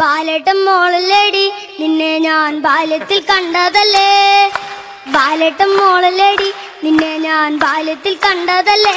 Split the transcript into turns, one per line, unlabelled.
ബാലേട്ടൻ മോളല്ലേടി നിന്നെ ഞാൻ ബാല്യത്തിൽ കണ്ടതല്ലേ? ബാലേട്ടൻ മോളല്ലേടി നിന്നെ ഞാൻ ബാല്യത്തിൽ കണ്ടതല്ലേ?